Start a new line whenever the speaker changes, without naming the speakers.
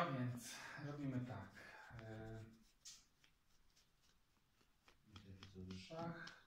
A więc robimy tak. E,
Myślę, że.
Szach.